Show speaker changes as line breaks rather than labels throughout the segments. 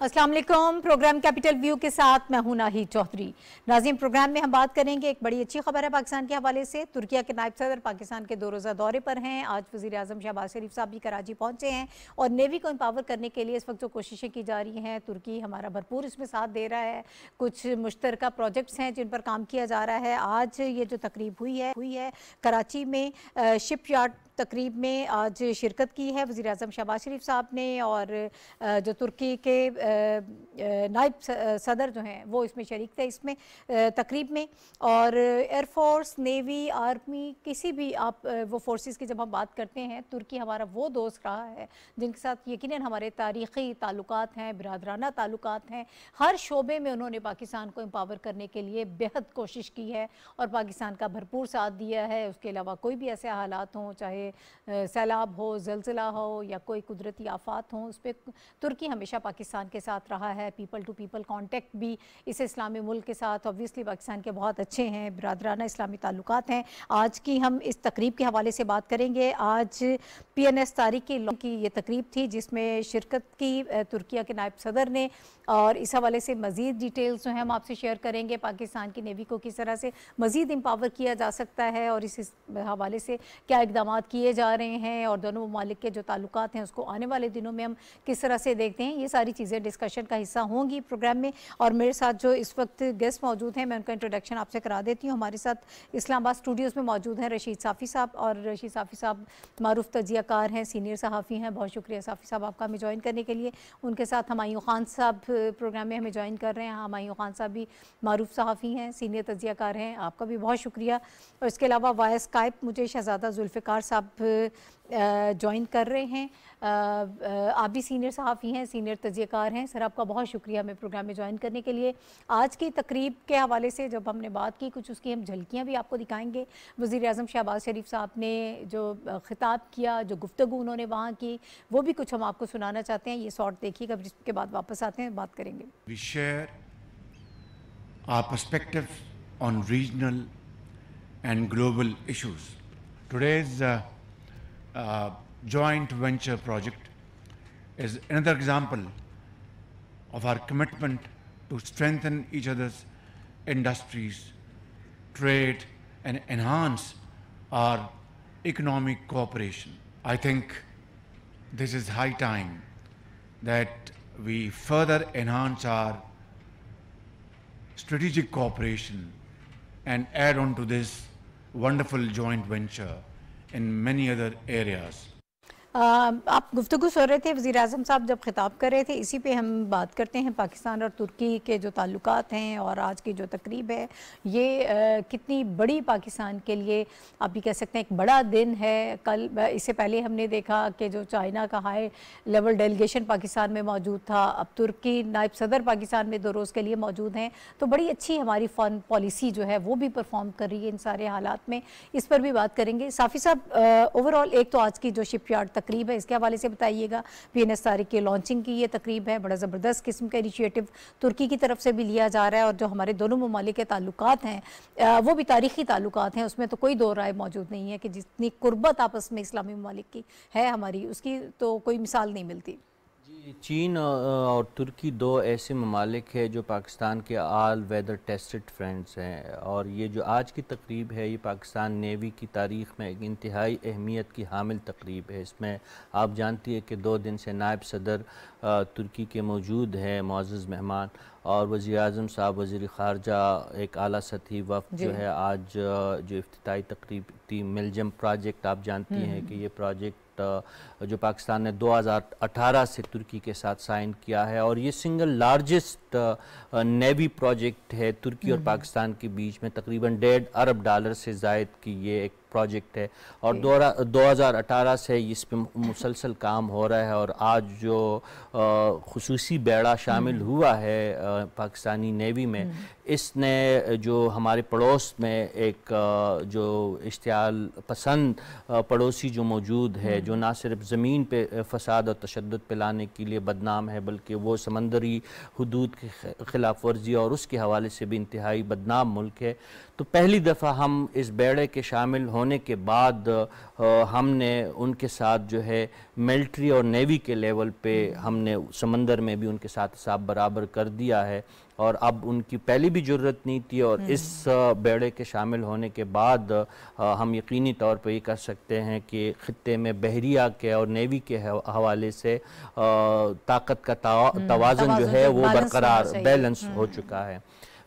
वालेकुम programme capital view के साथ मैं हूँ नाही चौधरी। नाजिम, प्रोग्राम में हम बात करेंगे एक बड़ी अच्छी खबर है पाकिस्तान के हवाले से। तुर्किया के नायब सदर पाकिस्तान के दो रोज़ा दौरे पर हैं। आज वजी अजम शहबाज शरीफ साहब भी कराची पहुँचे हैं और नेवी को एम्पावर करने के लिए इस वक्त जो कोशिशें की जा रही हैं, तुर्की हमारा भरपूर इसमें साथ दे रहा है। कुछ मुश्तर प्रोजेक्ट्स हैं जिन पर काम किया जा रहा है। आज ये जो तकरीब हुई है हुई है कराची में शिप यार्ड तकरीब में आज शिरकत की है। वज़ी अजम शहबाज शरीफ साहब ने और जो तुर्की के नायब सदर जो हैं, वो इसमें शरीक थे इसमें तकरीब में। और एयरफोर्स नेवी आर्मी किसी भी आप वो फोर्सेस की जब हम बात करते हैं, तुर्की हमारा वो दोस्त रहा है, जिनके साथ यकीन हमारे तारीख़ी ताल्लुक हैं, बरदराना ताल्लुक हैं। हर शोबे में उन्होंने पाकिस्तान को एम्पावर करने के लिए बेहद कोशिश की है और पाकिस्तान का भरपूर साथ दिया है। उसके अलावा कोई भी ऐसे हालात हों, चाहे सैलाब हो, जलजिला हो या कोई कुदरती आफात हों, उस पर तुर्की हमेशा पाकिस्तान के साथ रहा है। पीपल टू पीपल कॉन्टेक्ट भी इस इस्लामी मुल्क के साथ। ऑब्वियसली पाकिस्तान के बहुत अच्छे हैं, बरदराना इस्लामी ताल्लुक हैं। आज की हम इस तकरीब के हवाले से बात करेंगे। आज पी एन एस तारीख की ये तकरीब थी, जिसमें शिरकत की तुर्किया के नायब सदर ने। और इस हवाले से मज़ीद डिटेल्स जो हैं हम आपसे शेयर करेंगे। पाकिस्तान की नेवी को किस तरह से मज़ीद एम्पावर किया जा सकता है और इस हवाले से क्या इकदाम किए जा रहे हैं और दोनों ममालिक के जो ताल्लुक हैं उसको आने वाले दिनों में हम किस तरह से देखते हैं, ये सारी चीज़ें डिस्कशन का हिस्सा होंगी प्रोग्राम में। और मेरे साथ जो इस वक्त गेस्ट मौजूद हैं, मैं उनका इंट्रोडक्शन आपसे करा देती हूँ। हमारे साथ इस्लामाबाद स्टूडियोज़ में मौजूद हैं रशीद साफ़ी साहब और रशीद साफ़ी साहब मरूफ तजियाकार हैं सीनियर सहाफ़ी हैं। बहुत शुक्रिया साफ़ी साहब आपका हमें ज्वाइन करने के लिए। उनके साथ हमायूं खान साहब प्रोग्राम में हमें ज्वाइन कर रहे हैं। हमायूं खान साहब भी मरूफ सहाफ़ी हैं सीनियर तजियाकार हैं। आपका भी बहुत शुक्रिया। और इसके अलावा वायस कायप मुझे शहजादा जुल्फ़िकार साहब ज्वाइन कर रहे हैं। आप भी सीनियर सहाफ़ी हैं सीनियर तजियकार हैं। सर, आपका बहुत शुक्रिया हमें प्रोग्राम में ज्वाइन करने के लिए। आज की तकरीब के हवाले से जब हमने बात की, कुछ उसकी हम झलकियाँ भी आपको दिखाएँगे। वज़ी अजम शहबाज शरीफ साहब ने जो ख़िताब किया, जो गुफ्तु उन्होंने वहाँ की, वो भी कुछ हम आपको सुनाना चाहते हैं। ये शॉर्ट देखिएगा जिसके बाद वापस आते हैं, बात करेंगे।
We regional and global issues. Today's uh, uh, joint venture project is another example of our commitment to strengthen each other's industries, trade, and enhance our economic cooperation. I think this is high time that we further enhance our strategic cooperation and add on to this wonderful joint venture in many other areas.
आप गुफ्तु सुन रहे थे वज़ी अजम साहब जब ख़िताब कर रहे थे इसी पे हम बात करते हैं पाकिस्तान और तुर्की के जो ताल्लुक हैं और आज की जो तकरीब है। ये आ, कितनी बड़ी पाकिस्तान के लिए आप भी कह सकते हैं एक बड़ा दिन है। कल इससे पहले हमने देखा कि जो चाइना का हाई लेवल डेलीगेशन पाकिस्तान में मौजूद था अब तुर्की नायब सदर पाकिस्तान में दो रोज़ के लिए मौजूद हैं। तो बड़ी अच्छी हमारी फॉरन पॉलिसी जो है वो भी परफॉर्म कर रही है इन सारे हालात में। इस पर भी बात करेंगे। साफ़ी साहब ओवरऑल एक तो आज की जो शिप यार्ड तकरीब है, इसके हवाले से बताइएगा। पी एन एस तारिक की लॉन्चिंग की ये तकरीब है, बड़ा ज़बरदस्त किस्म का इनिशिएटिव तुर्की की तरफ़ से भी लिया जा रहा है और जो हमारे दोनों ममालिक के ताल्लुक हैं वो भी तारीखी ताल्लुक हैं, उसमें तो कोई दो राय मौजूद नहीं है कि जितनी कुर्बत आपस में इस्लामी ममालिक की है हमारी, उसकी तो कोई मिसाल नहीं मिलती।
चीन और तुर्की दो ऐसे ममालिक हैं जो पाकिस्तान के आल वेदर टेस्टेड फ्रेंड्स हैं। और ये जो आज की तकरीब है, ये पाकिस्तान नेवी की तारीख़ में एक इंतहाई अहमियत की हामिल तकरीब है। इसमें आप जानती है कि दो दिन से नायब सदर तुर्की के मौजूद हैं मोज़ मेहमान और वज़ी अजम साहब वज़ी ख़ारजा एक अली सतही वफ जो है आज जो अफ्ती तकरीब थी मिलजम प्रोजेक्ट आप जानती हैं हम्म। कि ये प्रोजेक्ट जो पाकिस्तान ने 2018 से तुर्की के साथ साइन किया है और ये सिंगल लार्जेस्ट नेवी प्रोजेक्ट है तुर्की और हम्म। पाकिस्तान के बीच में तकरीबन डेढ़ अरब डॉलर से जायद की ये एक प्रोजेक्ट है और दो हज़ार अठारह से इस पर मुसलसल काम हो रहा है और आज जो खसूसी बेड़ा शामिल हम्म। हुआ है पाकिस्तानी नेवी में हम्म। इसने जो हमारे पड़ोस में एक जो इश्तियाल पसंद पड़ोसी जो मौजूद है। जो ना सिर्फ़ ज़मीन पे फसाद और तशद पिलाने के लिए बदनाम है बल्कि वो समंदरी हदूद की खिलाफ वर्जी और उसके हवाले से भी इंतहाई बदनाम मुल्क है। तो पहली दफ़ा हम इस बेड़े के शामिल होने के बाद हमने उनके साथ जो है मिल्ट्री और नेवी के लेवल पे हमने समंदर में भी उनके साथ हिसाब बराबर कर दिया है। और अब उनकी पहली भी ज़रूरत नहीं थी और इस बेड़े के शामिल होने के बाद हम यकीनी तौर पर ये कर सकते हैं कि ख़त्े में बहरिया के और नेवी के हवाले से ताकत का हम्म, तवाज़न जो है वो बरकरार बैलेंस हो हम्म। चुका है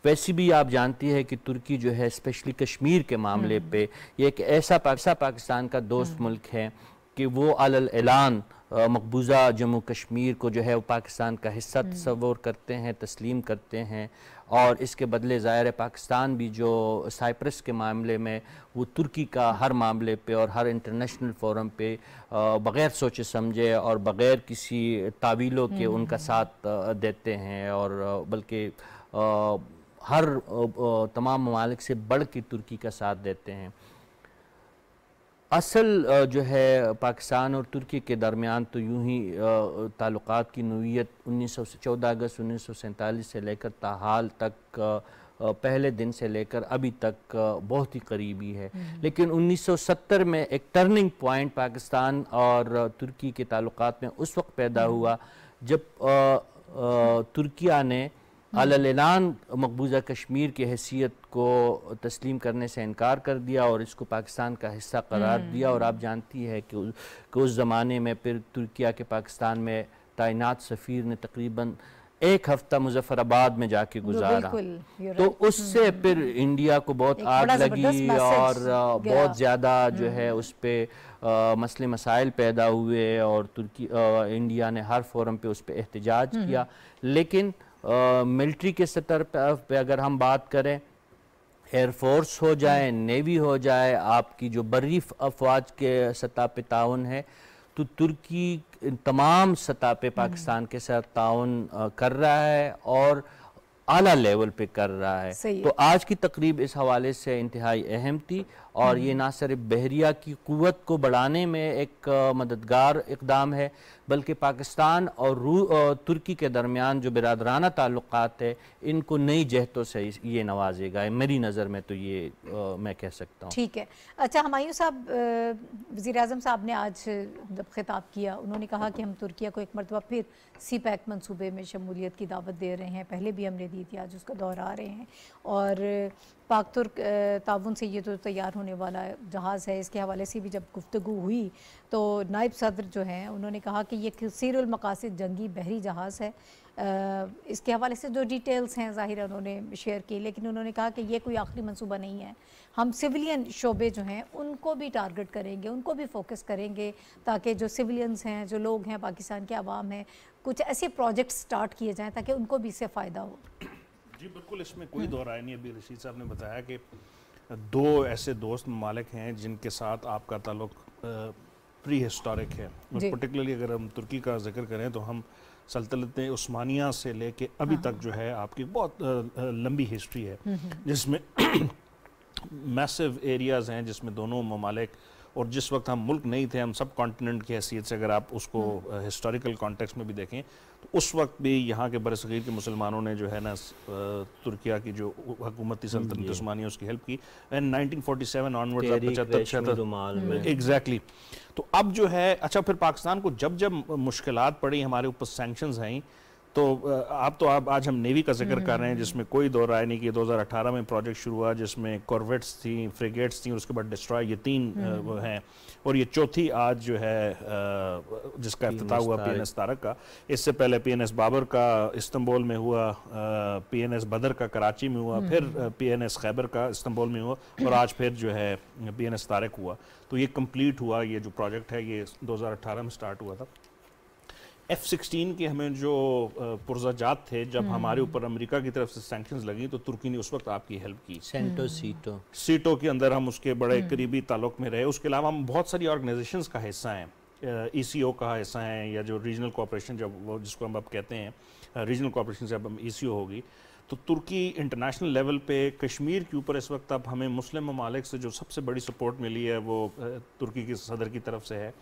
वैसे भी आप जानती है कि तुर्की जो है स्पेशली कश्मीर के मामले हम्म। पे ये एक ऐसा पाकिस्तान का दोस्त मुल्क है कि वो अल ऐलान मकबूजा जम्मू कश्मीर को जो है वो पाकिस्तान का हिस्सा हम्म। तस्वर करते हैं तस्लीम करते हैं और इसके बदले ज़ाहिर पाकिस्तान भी जो साइप्रस के मामले में वो तुर्की का हर मामले पे और हर इंटरनेशनल फोरम पे बग़ैर सोचे समझे और बग़ैर किसी तावीलों के हम्म, उनका हम्म, साथ देते हैं और बल्कि हर तमाम ममालिक से बढ़ के तुर्की का साथ देते हैं। असल जो है पाकिस्तान और तुर्की के दरमियान तो यूँ ही ताल्लुक़ की नोयत उन्नीस सौ चौदह अगस्त उन्नीस सौ सैंतालीस से लेकर ताहाल तक पहले दिन से लेकर अभी तक बहुत ही करीबी है हम्म। लेकिन 1970 में एक टर्निंग पॉइंट पाकिस्तान और तुर्की के ताल्लुक़ में उस वक्त पैदा हम्म। हुआ जब तुर्किया ने अलान मकबूजा कश्मीर की हैसियत को तस्लीम करने से इनकार कर दिया और इसको पाकिस्तान का हिस्सा करार हम्म। दिया और आप जानती है कि, कि उस ज़माने में फिर तुर्किया के पाकिस्तान में तैनात सफ़ीर ने तकरीबन एक हफ़्ता मुजफ्फराबाद में जाके गुजारा तो उससे हम्म। फिर इंडिया को बहुत आग लगी और बहुत ज़्यादा जो है हम्म। उस पर मसले मसाइल पैदा हुए और तुर्की आ, इंडिया ने हर फोरम पे उस पर एहतजाज किया लेकिन मिलिट्री के सतर पे अगर हम बात करें एयरफोर्स हो जाए नेवी हो जाए आपकी जो बर्री अफवाज के सतह पे ताउन है तो तुर्की तमाम सतह पे पाकिस्तान के साथ ताउन कर रहा है और आला लेवल पे कर रहा है। तो आज की तकरीब इस हवाले से इंतहाई अहम थी। और ये ना सिर्फ़ बहरिया की क़वत को बढ़ाने में एक मददगार इकदाम है बल्कि पाकिस्तान और रू तुर्की के दरमियान जो बिरदराना ताल्लुक़ है इनको नई जहतों से ये नवाजेगा मेरी नज़र में तो ये आ, मैं कह सकता हूँ।
ठीक है। अच्छा हमायूं साहब वज़ी अजम साहब ने आज जब खिताब किया उन्होंने कहा कि हम तुर्किया को एक मरतबा फिर सी पैक मनसूबे में शमूलियत की दावत दे रहे हैं। पहले भी हमने दी थी आज उसका दोहरा रहे हैं। और पाक तुर्क ताउन से ये तो तैयार होने वाला जहाज़ है। इसके हवाले से भी जब गुफ्तु हुई तो नायब सदर जो हैं, उन्होंने कहा कि ये सीरमकासद जंगी बहरी जहाज़ है। इसके हवाले से जो डिटेल्स हैं, ज़ाहिर उन्होंने शेयर की, लेकिन उन्होंने कहा कि ये कोई आखिरी मनसूबा नहीं है। हम सिविलियन शोबे जो हैं, उनको भी टारगेट करेंगे, उनको भी फोकस करेंगे, ताकि जो सिविलियंस हैं, जो लोग हैं, पाकिस्तान के आवाम हैं, कुछ ऐसे प्रोजेक्ट स्टार्ट किए जाएँ, ताकि उनको भी इससे फ़ायदा हो।
जी बिल्कुल इसमें कोई दो राय नहीं अभी रशीद साहब ने बताया कि दो ऐसे दोस्त ममालिक हैं जिनके साथ आपका ताल्लुक प्री हिस्टोरिक है पर्टिकुलरली अगर हम तुर्की का ज़िक्र करें तो हम सल्तनत उस्मानिया से लेके अभी हाँ। तक जो है आपकी बहुत लंबी हिस्ट्री है हम्म, हम्म। जिसमें मैसिव एरियाज़ हैं जिसमें दोनों ममालिक और जिस वक्त हम मुल्क नहीं थे हम सब कॉन्टिनेंट की हैसियत से अगर आप उसको हिस्टोरिकल हम्म। कॉन्टेक्स्ट में भी देखें तो उस वक्त भी यहाँ के बर के मुसलमानों ने जो है ना तुर्किया की जो हुकूमती सल्तनत उस्मानिया उसकी हेल्प की। And nineteen forty seven onward पचहत्तर एग्जैक्टली तो अब जो है अच्छा फिर पाकिस्तान को जब जब मुश्किल पड़ी हमारे ऊपर सेंक्शन आई तो आप तो आप आज हम नेवी का ज़िक्र कर रहे हैं जिसमें कोई दो राय नहीं कि 2018 में प्रोजेक्ट शुरू हुआ जिसमें कॉर्वेट्स थी फ्रिगेट्स थी और उसके बाद डिस्ट्रॉय ये तीन हम्म। हैं। और ये चौथी आज जो है जिसका अफ्ताह हुआ पी एन एस तारक। का इससे पहले पी एन एस बाबर का इस्तंबुल में हुआ पी एन एस बदर का कराची में हुआ फिर पी एन एस खैबर का इस्तंबुल में हुआ और आज फिर जो है पी एन एस तारक हुआ। तो ये कंप्लीट हुआ ये जो प्रोजेक्ट है ये 2018 में स्टार्ट हुआ था। एफ़ सिक्सटीन के हमें जो पुरजाजात थे जब हम्म। हमारे ऊपर अमेरिका की तरफ़ से सैंक्शन लगी तो तुर्की ने उस वक्त आपकी हेल्प की।
सेंटो सीटो
सीटो के अंदर हम उसके बड़े हम्म। करीबी ताल्लुक में रहे। उसके अलावा हम बहुत सारी ऑर्गेनाइजेशन का हिस्सा हैं। ई सी ओ का हिस्सा है या जो रीजनल कोऑपरेशन जब वो जिसको हम अब कहते हैं रीजनल कोऑपरेशन से अब हम ई सी ओ होगी। तो तुर्की इंटरनेशनल लेवल पे कश्मीर के ऊपर इस वक्त अब हमें मुस्लिम ममालिक से जो सबसे बड़ी सपोर्ट मिली है वो तुर्की के सदर की तरफ़ से है।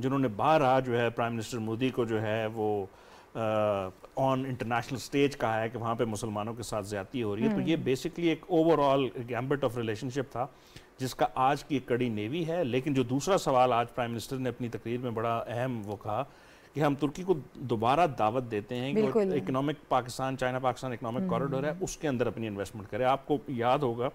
जिन्होंने बारहा जो है प्राइम मिनिस्टर मोदी को जो है वो ऑन इंटरनेशनल स्टेज कहा है कि वहाँ पे मुसलमानों के साथ ज़्यादती हो रही है। तो ये बेसिकली एक ओवरऑल गैम्बट ऑफ़ रिलेशनशिप था जिसका आज की एक कड़ी नेवी है। लेकिन जो दूसरा सवाल आज प्राइम मिनिस्टर ने अपनी तकरीर में बड़ा अहम वो कहा कि हम तुर्की को दोबारा दावत देते हैं कि economic Pakistan China Pakistan economic corridor है उसके अंदर अपनी इन्वेस्टमेंट करें। आपको याद होगा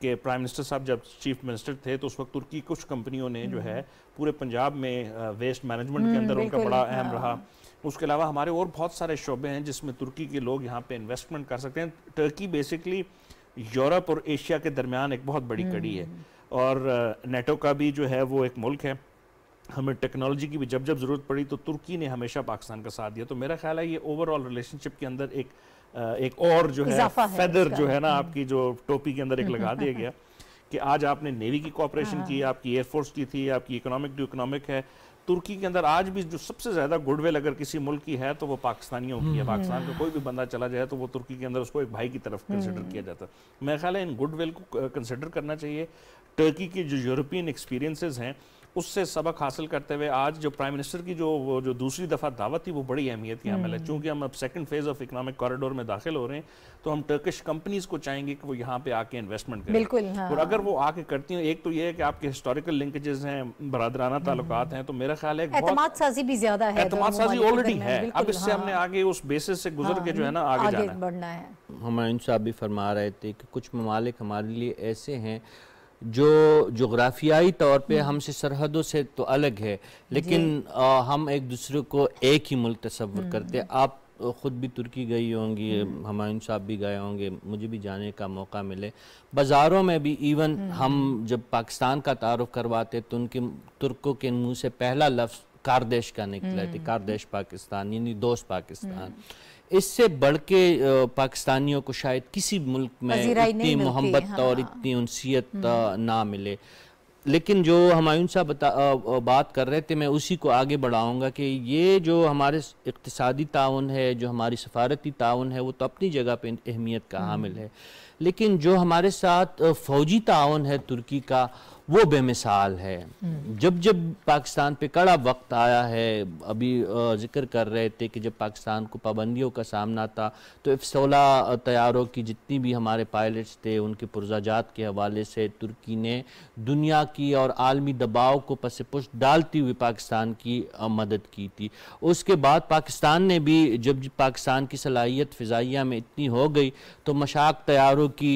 कि प्राइम मिनिस्टर साहब जब चीफ मिनिस्टर थे तो उस वक्त तुर्की कुछ कंपनियों ने जो है पूरे पंजाब में वेस्ट मैनेजमेंट के अंदर उनका बड़ा अहम रहा। हाँ। उसके अलावा हमारे और बहुत सारे शोबे हैं जिसमें तुर्की के लोग यहाँ पे इन्वेस्टमेंट कर सकते हैं। टर्की बेसिकली यूरोप और एशिया के दरमियान एक बहुत बड़ी कड़ी है। और नेटो का भी जो है वो एक मुल्क है। हमें टेक्नोलॉजी की भी जब जब ज़रूरत पड़ी तो तुर्की ने हमेशा पाकिस्तान का साथ दिया। तो मेरा ख्याल है ये ओवरऑल रिलेशनशिप के अंदर एक एक और जो है फेदर जो है ना हम्म। आपकी जो टोपी के अंदर एक लगा दिया गया कि आज आपने नेवी की कॉपरेशन हाँ। की आपकी एयरफोर्स की थी आपकी इकोनॉमिक टू इकोनॉमिक है तुर्की के अंदर आज भी जो सबसे ज़्यादा गुडविल अगर किसी मुल्क की है तो वो पाकिस्तानियों की है हम्म। पाकिस्तान का कोई भी बंदा चला जाए तो वो तुर्की के अंदर उसको एक भाई की तरफ़ कंसिडर हम्म। किया जाता है मेरा ख्याल है इन गुडविल को कंसिडर करना चाहिए टर्की के जो यूरोपियन एक्सपीरियंसेस हैं उससे सबक हासिल करते हुए आज जो प्राइम मिनिस्टर की जो वो जो दूसरी दफ़ा दावत थी वो बड़ी अहमियत की अमल है हम्म। चूँकि हम अब second phase of economic corridor में दाखिल हो रहे हैं तो हम टर्किश कंपनीज़ को चाहेंगे कि वो यहाँ पे आके इन्वेस्टमेंट करें
बिल्कुल हाँ।
और अगर वो आके करती हैं एक तो ये है कि आपके हिस्टोरिकल लिंकेजेस हैं बरदराना हम्म। ताल्लुकात हैं तो मेरा ख्याल है
एतमाद साजी भी ज़्यादा है
एतमाद साजी ऑलरेडी है अब इससे हमने हाँ। आगे उस बेसिस से गुजर के जो है ना आगे बढ़ना
है हमारे साहब भी फरमा रहे थे कि कुछ ममालिक हमारे लिए ऐसे हैं जो जोग्राफियाई तौर पे हम्म। हमसे सरहदों से तो अलग है लेकिन आ, हम एक दूसरे को एक ही मुल्क तस्वर हम्म। करते हैं। आप ख़ुद भी तुर्की गई होंगी हम्म। हमायूं साहब भी गए होंगे मुझे भी जाने का मौका मिले। बाज़ारों में भी इवन हम जब पाकिस्तान का तारुफ करवाते तो उनके तुर्कों के मुँह से पहला लफ्ज़ कारदेश का निकला थे। कारदेश पाकिस्तान यानी दोस्त पाकिस्तान। इससे बढ़ के पाकिस्तानियों को शायद किसी मुल्क में इतनी मोहब्बत हाँ। और इतनी उनसीयत हम्म। ना मिले लेकिन जो हमायूं साहब बता बात कर रहे थे मैं उसी को आगे बढ़ाऊँगा कि ये जो हमारे इकतसादी ताउन है जो हमारी सफारती ताउन है वो तो अपनी जगह पे अहमियत का हम्म। हामिल है लेकिन जो हमारे साथ फ़ौजी ताउन है तुर्की का वो बेमिसाल है। जब जब पाकिस्तान पे कड़ा वक्त आया है, अभी ज़िक्र कर रहे थे कि जब पाकिस्तान को पाबंदियों का सामना था तो एफ़ सोलह तैयारों की जितनी भी हमारे पायलट्स थे, उनके पुरजाजात के हवाले से तुर्की ने दुनिया की और आलमी दबाव को पस पुश डालती हुई पाकिस्तान की मदद की थी। उसके बाद पाकिस्तान ने भी, जब पाकिस्तान की सलाहियत फ़िज़ाइया में इतनी हो गई तो मशाक तैयारों की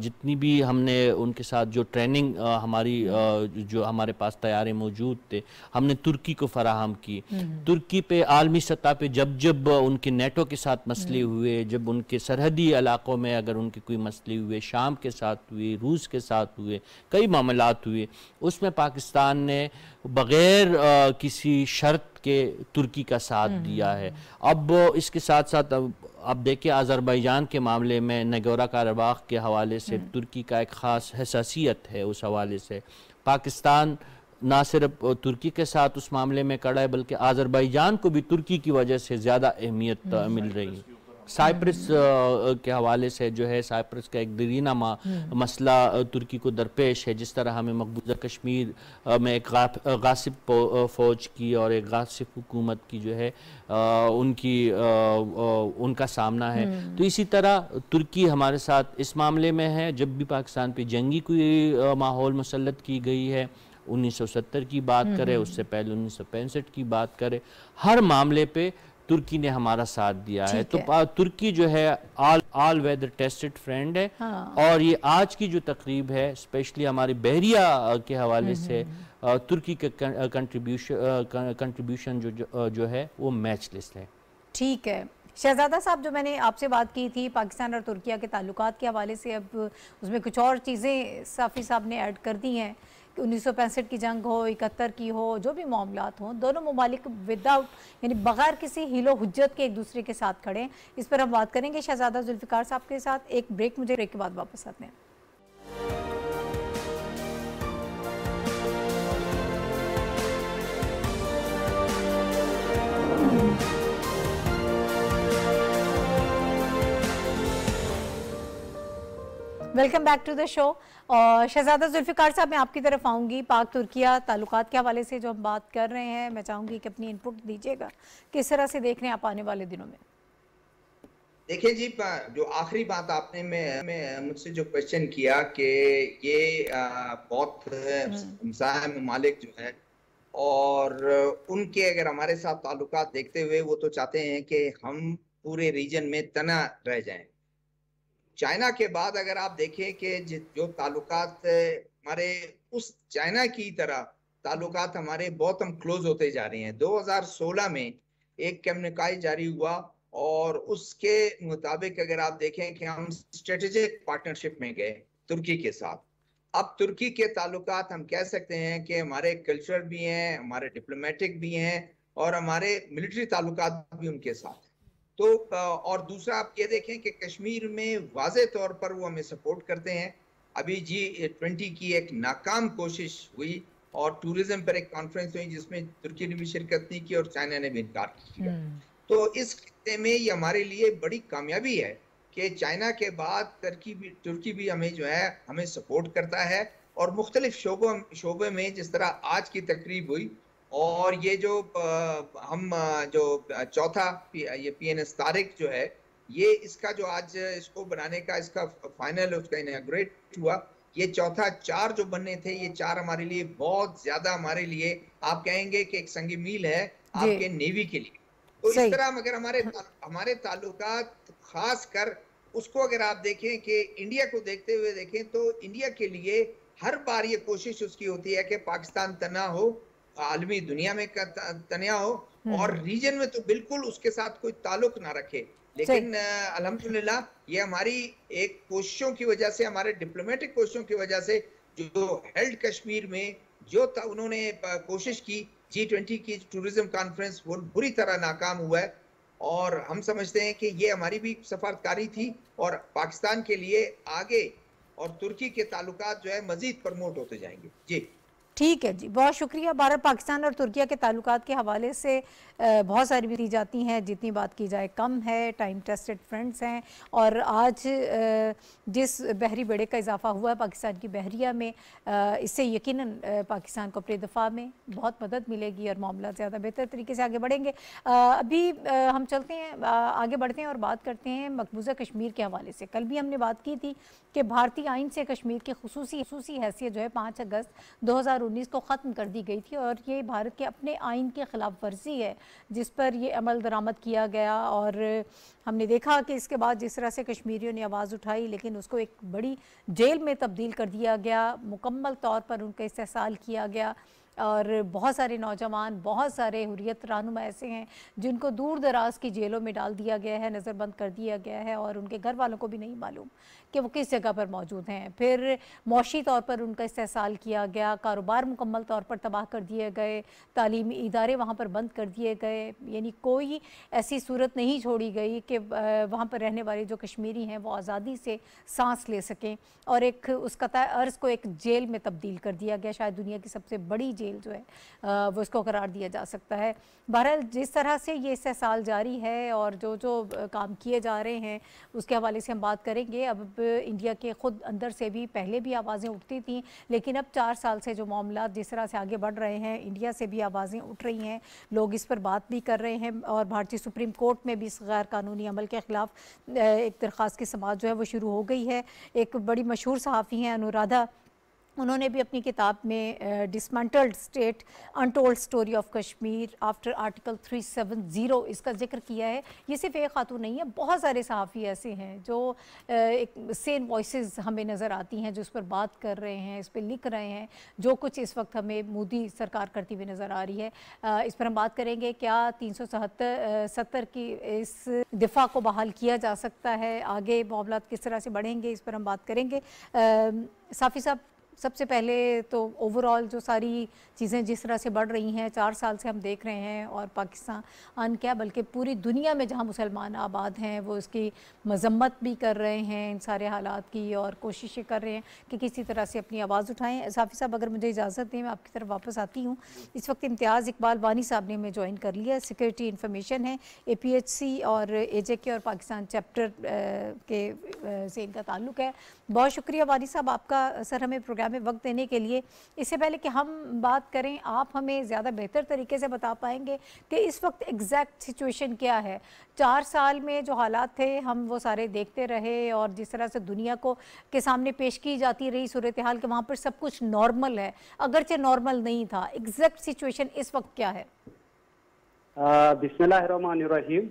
जितनी भी हमने उनके साथ जो ट्रेनिंग हम हमारी जो हमारे पास तैयारे मौजूद थे हमने तुर्की को फराहम की हम्म। तुर्की पे आलमी सतह पे जब जब उनके नेटो के साथ मसले हम्म। हुए जब उनके सरहदी इलाकों में अगर उनके कोई मसले हुए शाम के साथ हुए रूस के साथ हुए कई मामला हुए उसमें पाकिस्तान ने बग़ैर किसी शर्त के तुर्की का साथ हम्म। दिया है अब इसके साथ साथ अब आप देखिए आज़रबाईजान के मामले में नगोरा कारबाग के हवाले से हम्म। तुर्की का एक ख़ास हसासीत है उस हवाले से पाकिस्तान ना सिर्फ़ तुर्की के साथ उस मामले में कड़ा है बल्कि आज़रबाईजान को भी तुर्की की वजह से ज़्यादा अहमियत हम्म। मिल रही है साइप्रस के हवाले से जो है साइप्रस का एक दरीना हम्म। मसला तुर्की को दरपेश है जिस तरह हमें मकबूजा कश्मीर में एक गासिब फ़ौज की और एक गासिब हुकूमत की जो है उनकी उनका सामना है हम्म। तो इसी तरह तुर्की हमारे साथ इस मामले में है जब भी पाकिस्तान पे जंगी कोई माहौल मुसलत की गई है 1970 की बात करें हम्म। उससे पहले उन्नीस सौ पैंसठ की बात करें हर मामले पे तुर्की ने हमारा साथ दिया है तो है। तुर्की जो है all all weather tested friend है हाँ। और ये आज की जो तकरीब है स्पेशली हमारे बहरिया के हवाले हम्म, से हम्म, हम्म। तुर्की के कंट्रीब्यूशन कंट्रीब्यूशन जो, जो जो है वो मैच लिस्ट है
ठीक है शहजादा साहब जो मैंने आपसे बात की थी पाकिस्तान और तुर्किया के ताल्लुकात के हवाले से अब उसमें कुछ और चीज़ें साफ़ी साहब ने ऐड कर दी हैं उन्नीस सौ पैंसठ की जंग हो, इकहत्तर की हो, जो भी मामला हों, दोनों ममालिक विदाउट यानी बगैर किसी हीलो हजत के एक दूसरे के साथ खड़े हैं। इस पर हम बात करेंगे। शहजादा जुल्फ़िकार साहब के साथ एक ब्रेक मुझे ब्रेक के बाद वापस आते हैं। Welcome back to the show और शहजादा जुल्फ़िकार साहब मैं आपकी तरफ़ आऊँगी पाक तुर्किया ताल्लुकात के हवाले से जो हम बात कर रहे हैं। मैं चाहूँगी कि अपनी इनपुट दीजिएगा। किस तरह से देख रहे हैं आप आने वाले दिनों में?
देखिए जी जो आखिरी बात आपने में, में मुझसे जो क्वेश्चन किया कि ये बहुत हम्म। ममालिक जो है और उनके अगर हमारे साथ ताल्लुकात देखते हुए वो तो चाहते हैं कि हम पूरे रीजन में तना रह जाएँ। चाइना के बाद अगर आप देखें कि जो ताल्लुकात हमारे उस चाइना की तरह ताल्लुकात हमारे बहुत हम क्लोज होते जा रहे हैं। 2016 में एक कम्युनिकाई जारी हुआ और उसके मुताबिक अगर आप देखें कि हम स्ट्रेटेजिक पार्टनरशिप में गए तुर्की के साथ। अब तुर्की के ताल्लुकात हम कह सकते हैं कि हमारे कल्चर भी हैं, हमारे डिप्लोमेटिक भी हैं और हमारे मिलिट्री ताल्लुकात भी उनके साथ तो और दूसरा आप ये देखें कि कश्मीर में वाज तौर पर वो हमें सपोर्ट करते हैं अभी जी ट्वेंटी की एक नाकाम कोशिश हुई और टूरिज़्म पर एक कॉन्फ्रेंस हुई जिसमें तुर्की ने भी शिरकत नहीं की और चाइना ने भी इनकार किया हम्म। तो इस खत्े में ये हमारे लिए बड़ी कामयाबी है कि चाइना के बाद तुर्की भी तुर्की भी हमें जो है हमें सपोर्ट करता है और मुख्तलिफ़ शोबों शोबे में जिस तरह आज की तकरीब हुई और ये जो हम जो चौथा ये पी एन एस तारिक जो है ये इसका जो आज इसको बनाने का इसका फाइनल उसका इनाग्रेट हुआ। ये चौथा चार जो बनने थे ये चार हमारे लिए बहुत ज़्यादा हमारे लिए आप कहेंगे कि एक संगी मील है आपके नेवी के लिए। तो इस तरह अगर हमारे हमारे ताल्लुकात खास कर उसको अगर आप देखें कि इंडिया को देखते हुए देखें तो इंडिया के लिए हर बार ये कोशिश उसकी होती है कि पाकिस्तान तना हो आलमी दुनिया में तनिया हो हम्म। और रीजन में तो बिल्कुल उसके साथ कोई ताल्लुक ना रखे। लेकिन अल्हम्दुलिल्लाह ये हमारी एक कोशिशों की वजह से हमारे डिप्लोमेटिक कोशिशों की वजह से जो हेल्ड कश्मीर में जो उन्होंने कोशिश की जी ट्वेंटी की टूरिज़्म कॉन्फ्रेंस वो बुरी तरह नाकाम हुआ है। और हम समझते हैं कि ये हमारी भी सफारतकारी थी और पाकिस्तान के लिए आगे और तुर्की के ताल्लुकात जो है मजीद प्रमोट होते जाएँगे। जी।
ठीक है जी, बहुत शुक्रिया। भारत, पाकिस्तान और तुर्किया के ताल्लुकात के हवाले से बहुत सारी भी दी जाती हैं। जितनी बात की जाए, कम है टाइम टेस्टेड फ्रेंड्स हैं और आज जिस बहरी बेड़े का इजाफा हुआ है पाकिस्तान की बहरिया में इससे यकीन पाकिस्तान को अपने दफ़ा में बहुत मदद मिलेगी और मामला ज़्यादा बेहतर तरीके से आगे बढ़ेंगे। अभी हम चलते हैं आगे बढ़ते हैं और बात करते हैं मकबूजा कश्मीर के हवाले से। कल भी हमने बात की थी कि भारतीय आइन से कश्मीर की खसूसी खसूसी हैसियत जो है पाँच अगस्त दो को ख़त्म कर दी गई थी और ये भारत के अपने आइन के खिलाफ वर्जी है, जिस पर ये अमल दरामद किया गया और हमने देखा कि इसके बाद जिस तरह से कश्मीरियों ने आवाज़ उठाई, लेकिन उसको एक बड़ी जेल में तब्दील कर दिया गया, मुकम्मल तौर पर उनका इस्तेसाल किया गया। और बहुत सारे नौजवान, बहुत सारे हुरियत रहनुमा ऐसे हैं जिनको दूर दराज की जेलों में डाल दिया गया है, नज़रबंद कर दिया गया है और उनके घर वालों को भी नहीं मालूम कि वो किस जगह पर मौजूद हैं। फिर मौशी तौर पर उनका इस्तेसाल किया गया, कारोबार मुकम्मल तौर पर तबाह कर दिए गए, तालीमी इदारे वहाँ पर बंद कर दिए गए, यानी कोई ऐसी सूरत नहीं छोड़ी गई कि वहाँ पर रहने वाले जो कश्मीरी हैं वो आज़ादी से सांस ले सकें और एक उसका अर्ज़ को एक जेल में तब्दील कर दिया गया। शायद दुनिया की सबसे बड़ी जेल जो है वो इसको करार दिया जा सकता है। बहरहाल, जिस तरह से ये इस्तेसाल जारी है और जो जो काम किए जा रहे हैं, उसके हवाले से हम बात करेंगे। अब इंडिया के ख़ुद अंदर से भी पहले भी आवाज़ें उठती थी, लेकिन अब चार साल से जो मामला जिस तरह से आगे बढ़ रहे हैं, इंडिया से भी आवाज़ें उठ रही हैं। लोग इस पर बात भी कर रहे हैं और भारतीय सुप्रीम कोर्ट में भी इस गैर कानूनी अमल के ख़िलाफ़ एक दरख्वास्त की समाज जो है, वो शुरू हो गई है। एक बड़ी मशहूर सहाफ़ी हैं अनुराधा उन्होंने भी अपनी किताब में dismantled state untold story of Kashmir after article 370 इसका ज़िक्र किया है। ये सिर्फ़ एक खातून नहीं है, बहुत सारे सहाफ़ी ऐसे हैं जो एक सेम वॉइस हमें नज़र आती हैं, जो इस पर बात कर रहे हैं, इस पर लिख रहे हैं, जो कुछ इस वक्त हमें मोदी सरकार करती हुई नज़र आ रही है। इस पर हम बात करेंगे, क्या तीन सौ सत्तर की इस दिफा को बहाल किया जा सकता है? आगे मामला किस तरह से बढ़ेंगे? इस पर हम बात करेंगे। साफ़ी साहब सबसे पहले तो ओवरऑल जो सारी चीज़ें जिस तरह से बढ़ रही हैं, चार साल से हम देख रहे हैं और पाकिस्तान अन क्या, बल्कि पूरी दुनिया में जहाँ मुसलमान आबाद हैं, वो इसकी मजम्मत भी कर रहे हैं, इन सारे हालात की और कोशिशें कर रहे हैं कि किसी तरह से अपनी आवाज़ उठाएँ। साफ़ी साहब, अगर मुझे इजाज़त दें, मैं आपकी तरफ़ वापस आती हूँ। इस वक्त इम्तियाज़ इकबाल वानी साहब ने हमें ज्वाइन कर लिया। सिक्योरिटी इन्फॉर्मेशन है ए पी एच सी और ए के और पाकिस्तान चैप्टर के से इनका ताल्लुक है। बहुत शुक्रिया वानी साहब, आपका, सर हमें प्रोग्राम में वक्त देने के लिए। इससे पहले कि हम बात करें, आप हमें ज़्यादा बेहतर तरीके से बता पाएँगे कि इस वक्त एग्जैक्ट सिचुएशन क्या है। चार साल में जो हालात थे, हम वो सारे देखते रहे और जिस तरह से दुनिया को, के सामने पेश की जाती रही सूरत हाल के, वहाँ पर सब कुछ नॉर्मल है। अगरचे नॉर्मल नहीं था। एग्जैक्ट सिचुएशन इस वक्त क्या है?
बिस्मिल्लाहिर्रहमानिर्रहीम।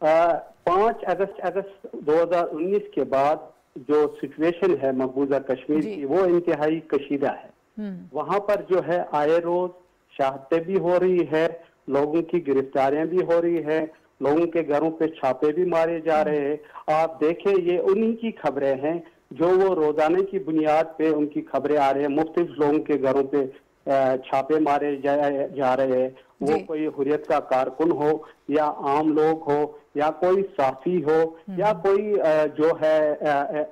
पाँच अगस्त अगस्त 2019 के बाद जो सिचुएशन है मकबूजा कश्मीर की वो इंतहाई कशीदा है। वहाँ वहाँ पर जो है आए रोज शहादतें भी हो रही है लोगों की गिरफ्तारियाँ भी हो रही है लोगों के घरों पे छापे भी मारे जा रहे हैं। आप देखें ये उन्हीं की खबरें हैं जो वो रोज़ाना की बुनियाद पे उनकी खबरें आ रही है मुख्तलिफ़ लोगों के घरों पे छापे मारे जा, जा रहे हैं वो कोई हुरियत का कारकुन हो या आम लोग हो या कोई साफी हो हम्म। या कोई जो है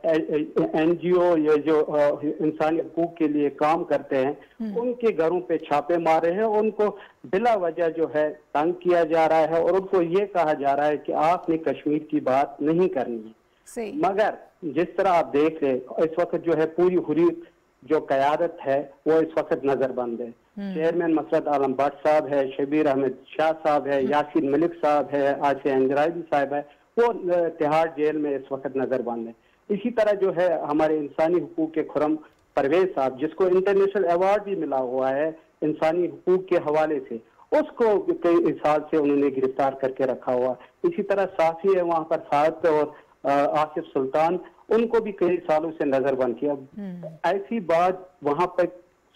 एन एनजीओ ये जो इंसानी हकूक के लिए काम करते हैं हम्म। उनके घरों पे छापे मारे हैं उनको बिला वजह जो है तंग किया जा रहा है और उनको ये कहा जा रहा है कि आपने कश्मीर की बात नहीं करनी है मगर जिस तरह आप देख रहे इस वक्त जो है पूरी हुरियत जो क्यादत है वो इस वक्त नजरबंद है हम्म। चेयरमैन मसरत आलम भट्ट साहब है शबीर अहमद शाह साहब है हम्म। यासिन मलिक साहब है आशे अंजराजी साहब है वो तिहाड़ जेल में इस वक्त नजरबंद है इसी तरह जो है हमारे इंसानी हकूक के खुरम परवेज साहब जिसको इंटरनेशनल अवार्ड भी मिला हुआ है इंसानी हकूक के हवाले से उसको कई साल से उन्होंने गिरफ़्तार करके रखा हुआ इसी तरह साफी है वहाँ पर सात और आसिफ सुल्तान उनको भी कई सालों से नजरबंद किया हम्म। ऐसी बात वहाँ पर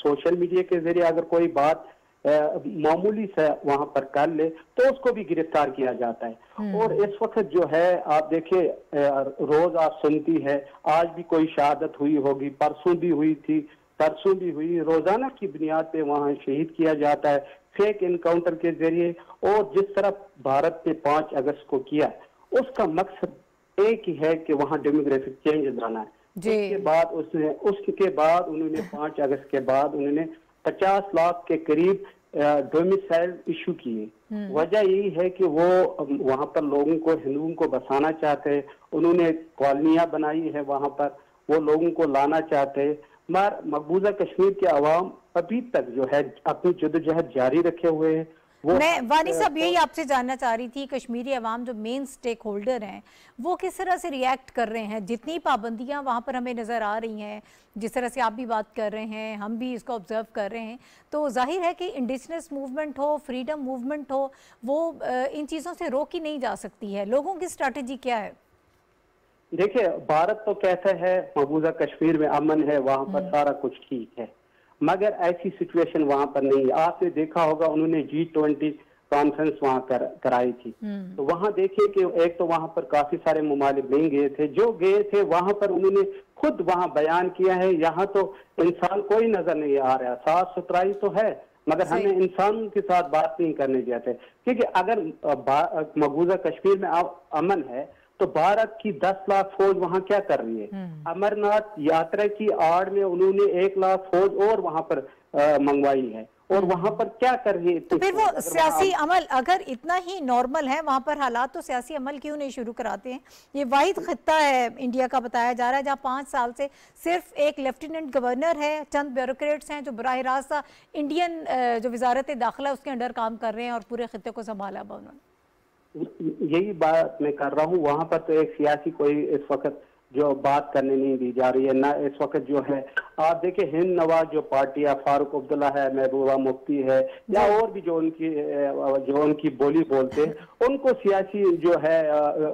सोशल मीडिया के ज़रिए अगर कोई बात मामूली से वहाँ पर कर ले तो उसको भी गिरफ़्तार किया जाता है हम्म। और इस वक्त जो है आप देखिए रोज आप सुनती है आज भी कोई शहादत हुई होगी परसों भी हुई थी परसों भी हुई रोज़ाना की बुनियाद पे वहाँ शहीद किया जाता है फेक इनकाउंटर के ज़रिए और जिस तरह भारत ने पाँच अगस्त को किया उसका मकसद एक ही है कि वहाँ डेमोग्राफिक चेंज लाना है। उसके बाद उसने उसके बाद उन्होंने पाँच अगस्त के बाद उन्होंने पचास लाख के करीब डोमिसाइल इशू किए। हम्म। वजह यही है कि वो वहाँ पर लोगों को हिंदुओं को बसाना चाहते हैं। उन्होंने कॉलोनियाँ बनाई है वहाँ पर वो लोगों को लाना चाहते हैं। मगर मकबूजा कश्मीर के अवाम अभी तक जो है अपनी जदोजहद जारी रखे हुए हैं।
मैं वानी साहब यही आपसे जानना चाह रही थी कश्मीरी अवाम जो मेन स्टेक होल्डर हैं वो किस तरह से रिएक्ट कर रहे हैं? जितनी पाबंदियाँ वहाँ पर हमें नज़र आ रही हैं जिस तरह से आप भी बात कर रहे हैं हम भी इसको ऑब्ज़र्व कर रहे हैं तो ज़ाहिर है कि इंडिजनस मूवमेंट हो फ्रीडम मूवमेंट हो वो इन चीज़ों से रोकी नहीं जा सकती है। लोगों की स्ट्रैटेजी क्या है?
देखिए भारत तो कहता है मकबूजा कश्मीर में अमन है वहाँ पर हम्म। सारा कुछ ठीक है। मगर ऐसी सिचुएशन वहाँ पर नहीं है। आपने देखा होगा उन्होंने जी ट्वेंटी कॉन्फ्रेंस वहाँ कर, कराई थी। हम्म। तो वहाँ देखिए कि एक तो वहाँ पर काफ़ी सारे ममालिक नहीं गए थे। जो गए थे वहाँ पर उन्होंने खुद वहाँ बयान किया है। यहाँ तो इंसान कोई नज़र नहीं आ रहा। साफ़ सुथराई तो है मगर हमें इंसान के साथ बात नहीं करने देते क्योंकि अगर मकबूजा कश्मीर में अमन है तो भारत की दस लाख फौज वहाँ क्या कर रही है? हम्म। अमरनाथ यात्रा की आड़ में उन्होंने एक लाख फौज और वहाँ पर मंगवाई है। और हम्म। वहाँ पर क्या कर रही है?
तो फिर वो सियासी अमल अगर इतना ही नॉर्मल है वहाँ पर हालात तो सियासी अमल क्यों नहीं शुरू कराते हैं? ये वाहिद खत्ता है इंडिया का बताया जा रहा है जहाँ पाँच साल से सिर्फ़ एक लेफ्टिनेंट गवर्नर है चंद ब्यूरोक्रेट्स हैं जो बरह रास्त इंडियन जो वजारत दाखिला उसके अंडर काम कर रहे हैं और पूरे खत्े को संभाला उन्होंने।
यही बात मैं कर रहा हूँ। वहाँ पर तो एक सियासी कोई इस वक्त जो बात करने नहीं दी जा रही है ना इस वक्त जो है। आप देखिए हिंद नवाज़ जो पार्टी है फारूक अब्दुल्ला है महबूबा मुफ्ती है या और भी जो उनकी जो उनकी बोली बोलते हैं उनको सियासी जो है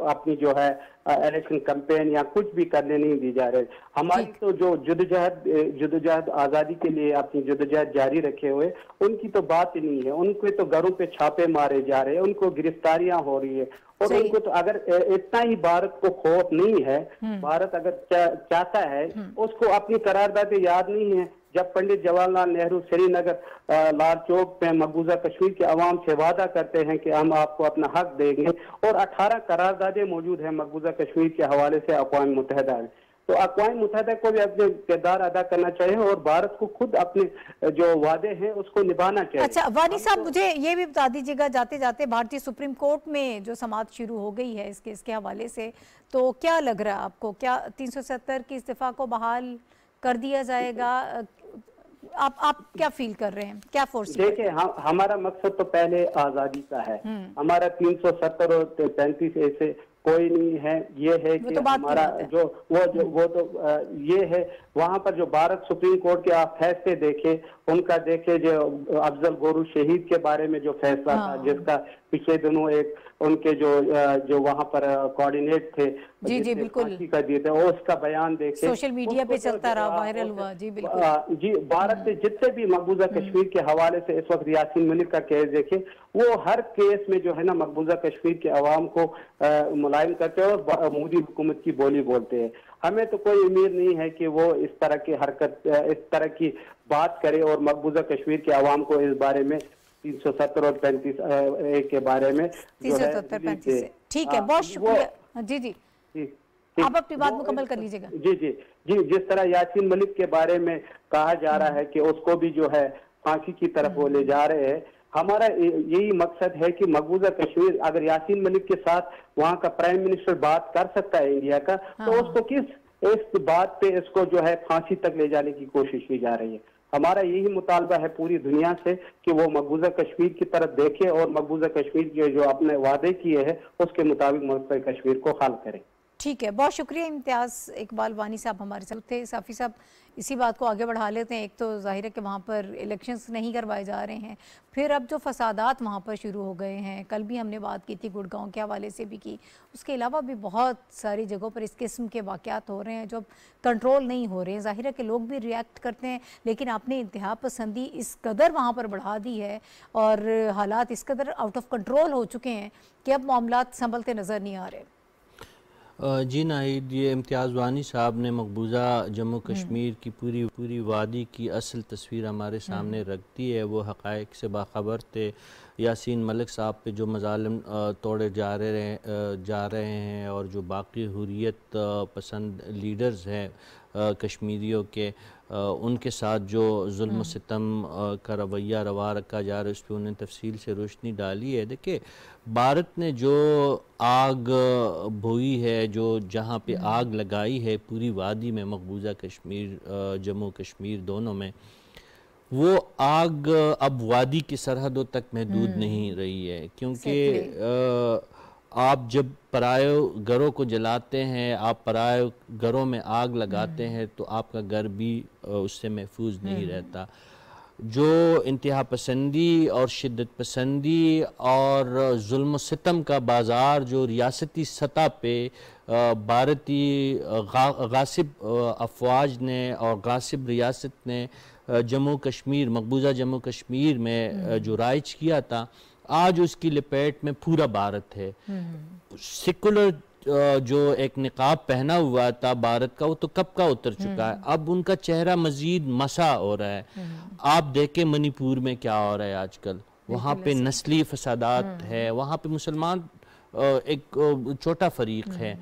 अपनी जो है इलेक्शन कैंपेन या कुछ भी करने नहीं दी जा रहे। हमारी तो जो जुदजहद जुदजहद आज़ादी के लिए अपनी जुदजहद जारी रखे हुए उनकी तो बात ही नहीं है। उनके तो घरों पे छापे मारे जा रहे हैं उनको गिरफ्तारियाँ हो रही है। और उनको तो अगर इतना ही भारत को खौफ नहीं है हम्म। भारत अगर चाहता है हम्म। उसको अपनी करारदादे याद नहीं है। जब पंडित जवाहरलाल नेहरू श्रीनगर लाल चौक में मकबूजा कश्मीर के अवाम से वादा करते हैं कि हम आपको अपना हक देंगे और 18 करारदादे मौजूद हैं मकबूजा कश्मीर के हवाले से अकवा मुतहदा में। तो अकवा मुतहदा को भी अपने किरदार अदा करना चाहिए और भारत को खुद अपने जो वादे हैं उसको निभाना चाहिए।
अच्छा वानी साहब तो... मुझे ये भी बता दीजिएगा जाते जाते भारतीय सुप्रीम कोर्ट में जो समाप्त शुरू हो गई है इसके इसके हवाले से तो क्या लग रहा है आपको? क्या तीन सौ सत्तर की इस्तीफा को बहाल कर दिया जाएगा? आप आप क्या फील कर रहे हैं? क्या फोर्स
देखिए हम हमारा मकसद तो पहले आज़ादी का है। हम्म। हमारा तीन सौ सत्तर और पैंतीस ऐसे कोई नहीं है। ये है कि तो हमारा जो वो जो वो तो ये है वहाँ पर जो भारत सुप्रीम कोर्ट के आप फैसले देखे उनका देखे जो अफजल गोरू शहीद के बारे में जो फैसला हाँ। था जिसका पिछले दिनों एक उनके जो जो वहाँ पर कोऑर्डिनेट थे
जी जी बिल्कुल।
कर दिए थे वो उसका बयान देखे
सोशल मीडिया पे चलता रहा वायरल हुआ। जी बिल्कुल।
जी भारत से जितने भी मकबूजा हम्म। कश्मीर के हवाले से इस वक्त यासीन मलिक का केस देखे वो हर केस में जो है ना मकबूजा कश्मीर के अवाम को मुलायम करते हैं और मोदी हुकूमत की बोली बोलते हैं। हमें तो कोई उम्मीद नहीं है कि वो इस तरह की हरकत इस तरह की बात करे और मकबूजा कश्मीर के अवाम को इस बारे में तीन सौ सत्तर और पैंतीस के बारे में तीन सौ सत्तर पैंतीस
ठीक है हाँ, बहुत शुक्रिया। हाँ, जी जी। आप अपनी बात मुकम्मल कर लीजिएगा।
जी जी जी जिस तरह यासीन मलिक के बारे में कहा जा रहा है कि उसको भी जो है फांसी की तरफ़ वो ले जा रहे हैं हमारा यही मकसद है कि मकबूजा कश्मीर अगर यासीन मलिक के साथ वहाँ का प्राइम मिनिस्टर बात कर सकता है इंडिया का तो हाँ। उसको किस इस बात पे इसको जो है फांसी तक ले जाने की कोशिश की जा रही है। हमारा यही मुतालबा है पूरी दुनिया से कि वो मकबूजा कश्मीर की तरफ़ देखे और मकबूजा कश्मीर के जो अपने वादे किए हैं, उसके मुताबिक मकबूजा कश्मीर को हल करें।
ठीक है, बहुत शुक्रिया इम्तियाज़ इकबाल वानी साहब हमारे साथ थे। साफ़ी साहब, इसी बात को आगे बढ़ा लेते हैं। एक तो ज़ाहिर है कि वहाँ पर इलेक्शंस नहीं करवाए जा रहे हैं। फिर अब जो फसादात वहाँ पर शुरू हो गए हैं, कल भी हमने बात की थी, गुड़गांव के हवाले से भी की। उसके अलावा भी बहुत सारी जगहों पर इस किस्म के वाक़ात हो रहे हैं जो कंट्रोल नहीं हो रहे हैं। ज़ाहिर है कि लोग भी रिएक्ट करते हैं, लेकिन आपने इंतहा पसंदी इस कदर वहाँ पर बढ़ा दी है और हालात इस कदर आउट ऑफ़ कंट्रोल हो चुके हैं कि अब मामला संभलते नज़र नहीं आ रहे।
जी नाहिद ये इम्तियाज़ वानी साहब ने मकबूजा जम्मू हम्म। कश्मीर की पूरी पूरी वादी की असल तस्वीर हमारे हम्म। सामने रख दी है वो हक़ से बाखबर थे यासीन मलिक साहब पे जो मजालम तोड़े जा रहे जा रहे हैं और जो बाकी हुरियत पसंद लीडर्स हैं कश्मीरियों के उनके साथ जो जुल्म हम्म। सितम का रवैया रवा रखा जा रहा है उस पर उन्हें तफसील से रोशनी डाली है देखिए भारत ने जो आग बोई है जो जहाँ पे हम्म। आग लगाई है पूरी वादी में मकबूजा कश्मीर जम्मू कश्मीर दोनों में वो आग अब वादी की सरहदों तक महदूद हम्म। नहीं रही है क्योंकि आप जब पराय घरों को जलाते हैं आप पराय घरों में आग लगाते। हैं तो आपका घर भी उससे महफूज नहीं हम्म। रहता जो इंतहा पसंदी और शिद्दत पसंदी और जुल्म सितम का बाज़ार जो रियासती सतह पे भारतीय गासिब अफवाज ने और गासिब रियासत ने जम्मू कश्मीर मकबूजा जम्मू कश्मीर में हम्म। जो राइज किया था आज उसकी लपेट में पूरा भारत है। सेकुलर जो एक निकाब पहना हुआ था भारत का वो तो कब का उतर चुका है? अब उनका चेहरा मजीद मसा हो रहा है। आप देखें मणिपुर में क्या हो रहा है आजकल। वहाँ पे नस्ली फसादात है वहाँ पे मुसलमान एक छोटा फरीक है।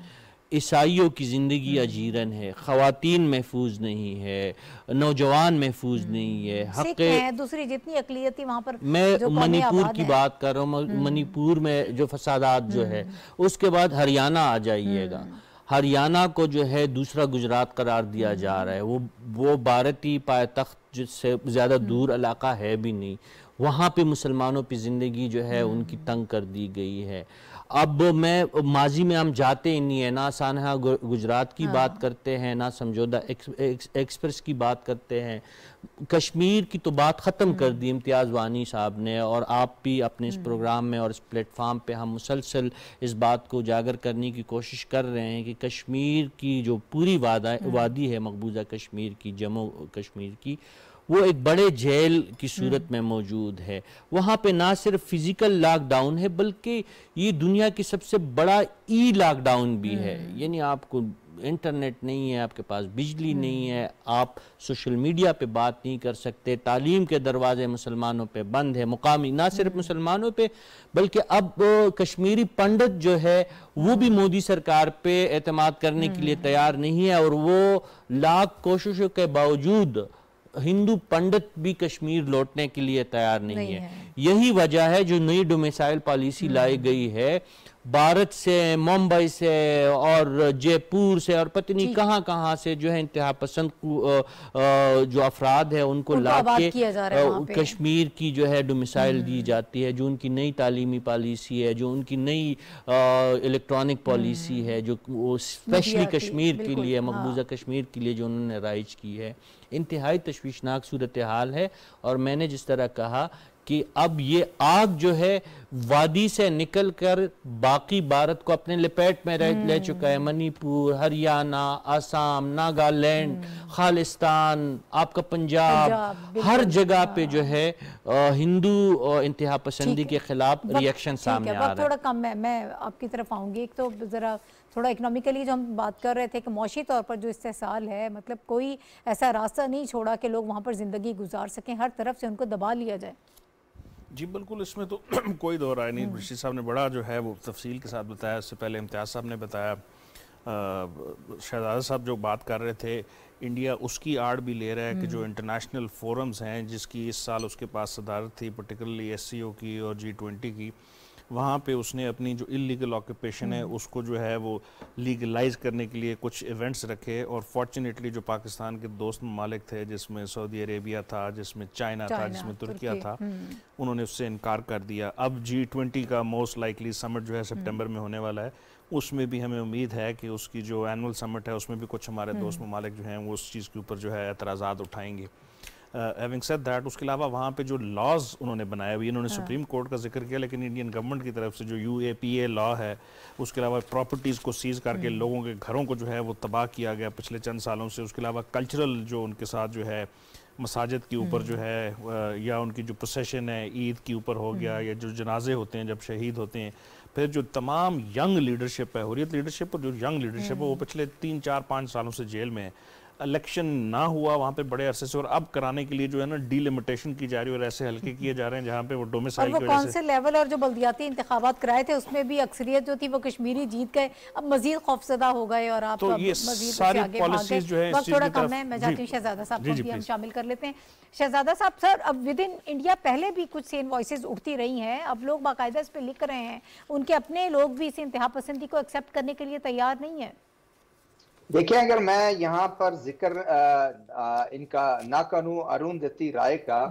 ईसाइयों की ज़िंदगी हम्म। अजीरन है ख़वातीन महफूज नहीं है नौजवान महफूज हम्म। नहीं है
हक है दूसरी जितनी अकलीती वहाँ पर
मैं मणिपुर की बात कर रहा हूँ हम्म। मणिपुर में जो फसादात जो है उसके बाद हरियाणा आ जाइएगा। हरियाणा को जो है दूसरा गुजरात करार दिया जा रहा है वो वो भारतीय पायतख्त जिससे ज़्यादा दूर इलाका है भी नहीं वहाँ पे मुसलमानों की ज़िंदगी जो है उनकी तंग कर दी गई है। अब मैं माजी में हम जाते ही नहीं है ना सानहा गुजरात की हाँ। बात करते हैं ना समझौता एक्स, एक्स, एक्सप्रेस की बात करते हैं। कश्मीर की तो बात ख़त्म कर दी इम्तियाज़ वानी साहब ने और आप भी अपने इस प्रोग्राम में और इस प्लेटफार्म पे हम मुसलसल इस बात को उजागर करने की कोशिश कर रहे हैं कि कश्मीर की जो पूरी वादा वादी है मकबूजा कश्मीर की जम्मू कश्मीर की वो एक बड़े जेल की सूरत में मौजूद है। वहाँ पे ना सिर्फ़ फ़िज़िकल लॉकडाउन है बल्कि ये दुनिया की सबसे बड़ा ई लॉकडाउन भी है। यानी आपको इंटरनेट नहीं है आपके पास बिजली नहीं है आप सोशल मीडिया पे बात नहीं कर सकते तालीम के दरवाजे मुसलमानों पे बंद है मुकामी ना सिर्फ़ मुसलमानों पे बल्कि अब कश्मीरी पंडित जो है वो भी मोदी सरकार पे एतमाद करने के लिए तैयार नहीं है और वो लाख कोशिशों के बावजूद हिंदू पंडित भी कश्मीर लौटने के लिए तैयार नहीं, नहीं है।, है। यही वजह है जो नई डोमिसाइल पॉलिसी लाई गई है। भारत से मुंबई से और जयपुर से और पता नहीं कहाँ कहाँ से जो है इंतहा पसंद जो अफराद है उनको ला के कश्मीर की जो है डोमिसाइल दी हम्म। जाती है जो उनकी नई तालीमी पॉलिसी है जो उनकी नई इलेक्ट्रॉनिक पॉलिसी है जो वो स्पेशली कश्मीर के लिए मकबूजा हाँ। कश्मीर के लिए जो उन्होंने राइज की है इंतहाई तशवीशनाक सूरत हाल है और मैंने जिस तरह कहा कि अब ये आग जो है वादी से निकलकर बाकी भारत को अपने लपेट में रह ले चुका है। मणिपुर हरियाणा असम नागालैंड हम्म। खालिस्तान आपका पंजाब, पंजाब हर जगह पे जो है हिंदू इंतहा पसंदी के खिलाफ रिएक्शन सामने आ रहा है।
थोड़ा कम है। मैं आपकी तरफ़ आऊँगी। एक तो जरा थोड़ा इकोनॉमिकली जो हम बात कर रहे थे कि मौशी तौर पर जो इस्तेसाल है मतलब कोई ऐसा रास्ता नहीं छोड़ा कि लोग वहाँ पर ज़िंदगी गुजार सकें हर तरफ़ से उनको दबा लिया जाए।
जी बिल्कुल इसमें तो कोई दो राय नहीं ऋषि साहब ने बड़ा जो है वो तफसील के साथ बताया इससे पहले इम्तियाज़ साहब ने बताया शहजादा साहब जो बात कर रहे थे इंडिया उसकी आड़ भी ले रहा है कि जो इंटरनेशनल हम्म। फोरम्स हैं जिसकी इस साल उसके पास सदारत थी पर्टिकुलरली एस की और जी ट्वेंटी की वहाँ पे उसने अपनी जो इलीगल ऑक्यूपेशन है हम्म। उसको जो है वो लीगलाइज करने के लिए कुछ इवेंट्स रखे और फॉर्चुनेटली जो पाकिस्तान के दोस्त ममालिक थे जिसमें सऊदी अरेबिया था जिसमें चाइना था जिसमें तुर्किया था हम्म। उन्होंने उससे इनकार कर दिया अब जी ट्वेंटी का मोस्ट लाइकली समट जो है सितंबर में होने वाला है उसमें भी हमें उम्मीद है कि उसकी जो एनुअल समट है उसमें भी कुछ हमारे दोस्त हम्म। ममालिक जो हैं वो उस चीज़ के ऊपर जो है एतराज़ात उठाएँगे हैविंग सेड दैट उसके अलावा वहाँ पे जो लॉज उन्होंने बनाए हुए इन्होंने सुप्रीम हाँ। कोर्ट का ज़िक्र किया लेकिन इंडियन गवर्नमेंट की तरफ़ से जो U A P A law है उसके अलावा प्रॉपर्टीज़ को सीज करके हम्म। लोगों के घरों को जो है वो तबाह किया गया पिछले चंद सालों से उसके अलावा कल्चरल जो उनके साथ जो है मसाजिद के ऊपर जो हम्म। है या उनकी जो प्रोसेशन है ईद के ऊपर हो गया हम्म। या जो जनाजे होते हैं जब शहीद होते हैं फिर जो तमाम यंग लीडरशिप है हुरियत लीडरशिप और जो यंग लीडरशिप है वो पिछले तीन चार पाँच सालों से जेल में है इलेक्शन ना हुआ वहाँ पे बड़े अरसे से और अब कराने के लिए जो है ना डीलिमिटेशन की जा रही है और ऐसे हल्के किए जा रहे हैं जहाँ पे वो डोमिसाइल
की कौन से लेवल और जो बल्दियाती इंतबात कराए थे उसमें भी अक्सरियत जो थी वो कश्मीरी जीत गए। अब मजीद खौफजदा हो गए और आप
तो ये सारी पॉलिसीज़ जो है
थोड़ा कम है मैं चाहती हूँ शहजादा साहब को भी हम शामिल कर लेते हैं। शहजादा साहब सर अब विद इन इंडिया पहले भी कुछ सेम वॉइस उठती रही हैं। अब लोग बाकायदा इस पर लिख रहे हैं। उनके अपने लोग भी इस इंतहा पसंदी को एक्सेप्ट करने के लिए तैयार नहीं है।
देखिए अगर मैं यहाँ पर ज़िक्र इनका ना करूँ अरुण दत्ती राय का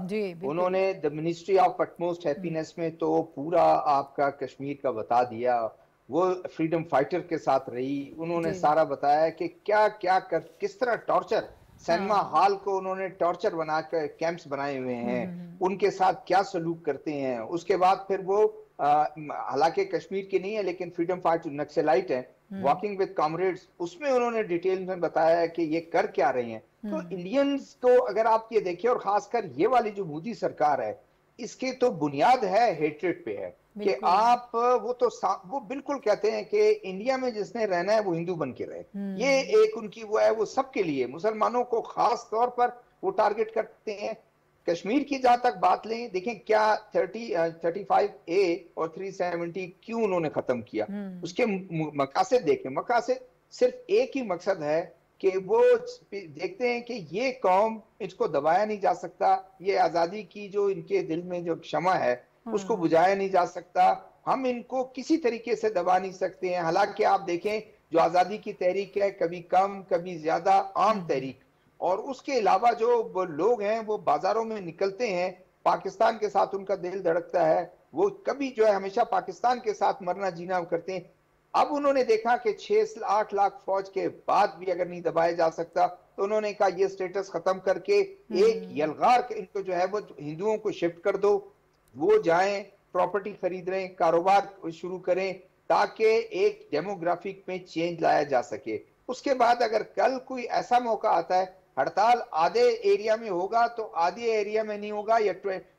उन्होंने the ministry of utmost happiness में तो पूरा आपका कश्मीर का बता दिया। वो फ्रीडम फाइटर के साथ रही। उन्होंने सारा बताया कि क्या क्या कर किस तरह टॉर्चर सिनेमा हाँ। हॉल को उन्होंने टॉर्चर बनाकर कैंप्स बनाए हुए हैं। हम्म, हम्म। उनके साथ क्या सलूक करते हैं? उसके बाद फिर वो हालाँकि कश्मीर की नहीं है लेकिन फ्रीडम फाइटर नक्सलाइट है। वॉकिंग विद कॉमरेड्स उसमें उन्होंने डिटेल में बताया कि ये कर क्या रहे हैं। तो इंडियंस हम्म। को अगर आप ये देखिए और खासकर ये वाली जो मोदी सरकार है इसके तो बुनियाद है हेट्रेड पे है कि आप वो तो वो बिल्कुल कहते हैं कि इंडिया में जिसने रहना है वो हिंदू बन के रहे। हम्म। ये एक उनकी वो है वो सबके लिए मुसलमानों को खास तौर पर वो टारगेट करते हैं। कश्मीर की जहाँ तक बात लें देखें क्या 30 थर्टी फाइव ए और 370 क्यों उन्होंने खत्म किया हम्म। उसके मकासद देखें मकासद सिर्फ़ एक ही मकसद है कि वो देखते हैं कि ये कौम इसको दबाया नहीं जा सकता ये आज़ादी की जो इनके दिल में जो क्षमा है उसको हम्म। बुझाया नहीं जा सकता हम इनको किसी तरीके से दबा नहीं सकते हैं हालाँकि आप देखें जो आज़ादी की तहरीक है कभी कम कभी ज़्यादा आम हम्म। तहरीक और उसके अलावा जो लोग हैं वो बाजारों में निकलते हैं पाकिस्तान के साथ उनका दिल धड़कता है वो कभी जो है हमेशा पाकिस्तान के साथ मरना जीना करते हैं अब उन्होंने देखा कि छह आठ लाख फौज के बाद भी अगर नहीं दबाया जा सकता तो उन्होंने कहा ये स्टेटस खत्म करके एक हम्म। यलगार इनको जो है वो हिंदुओं को शिफ्ट कर दो वो जाएँ प्रॉपर्टी खरीद रहे कारोबार शुरू करें ताकि एक डेमोग्राफिक में चेंज लाया जा सके उसके बाद अगर कल कोई ऐसा मौका आता है हड़ताल आधे एरिया में होगा तो आधे एरिया में नहीं होगा या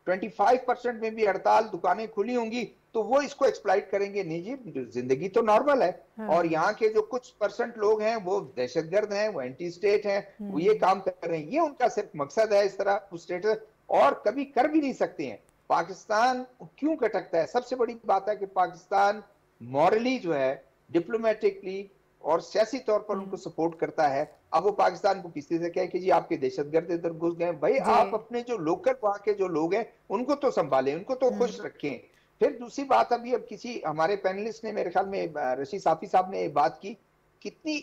25 परसेंट में भी हड़ताल दुकानें खुली होंगी तो वो इसको एक्सप्लाइट करेंगे। नहीं जी ज़िंदगी तो नॉर्मल है। हाँ। और यहाँ के जो कुछ परसेंट लोग हैं वो दहशतगर्द हैं वो एंटी स्टेट हैं वो ये हम्म। काम कर रहे हैं। ये उनका सिर्फ़ मकसद है इस तरह उस स्टेट और कभी कर भी नहीं सकते हैं। पाकिस्तान क्यों कटकता है? सबसे बड़ी बात है कि पाकिस्तान मॉरली जो है डिप्लोमेटिकली और सियासी तौर पर उनको सपोर्ट हम्म। करता है। अब वो पाकिस्तान को किसी से कहे कि जी आपके दहशतगर्द इधर घुस गए भाई आप अपने जो लोकल वहाँ के जो लोग हैं उनको तो संभालें उनको तो खुश हम्म। रखें। फिर दूसरी बात अभी अब किसी हमारे पैनलिस्ट ने मेरे ख्याल में रशीद साफी साहब ने बात की। कितनी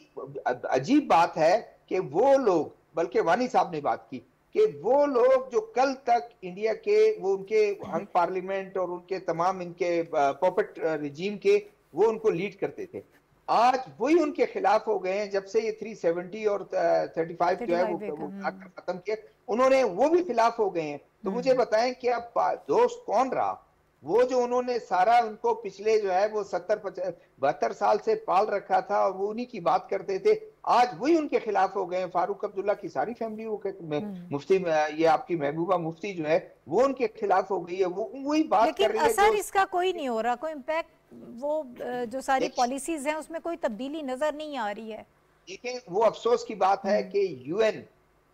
अजीब बात है कि वो लोग बल्कि वानी साहब ने बात की कि वो लोग जो कल तक इंडिया के वो उनके हंग पार्लियामेंट और उनके तमाम इनके पॉपेट रिजीम के वो उनको लीड करते थे। आज वही उनके खिलाफ हो गए हैं जब से ये 370 और 35 जो है वो, वो खत्म किया उन्होंने वो भी खिलाफ हो गए हैं। तो हम्म। मुझे बताएँ कि अब दोस्त कौन रहा? वो जो उन्होंने सारा उनको पिछले जो है वो सत्तर बहत्तर साल से पाल रखा था और वो उन्हीं की बात करते थे आज वही उनके खिलाफ हो गए फारूक अब्दुल्ला की सारी फैमिली वो हम्म। मुफ्ती ये आपकी महबूबा मुफ्ती जो है वो उनके खिलाफ हो गई है। वो वही बात कर रही है
इसका कोई नहीं हो रहा कोई इम्पैक्ट वो जो सारी पॉलिसीज़ हैं उसमें कोई तब्दीली नज़र नहीं आ रही है।
देखिए वो अफसोस की बात है हम्म। कि यूएन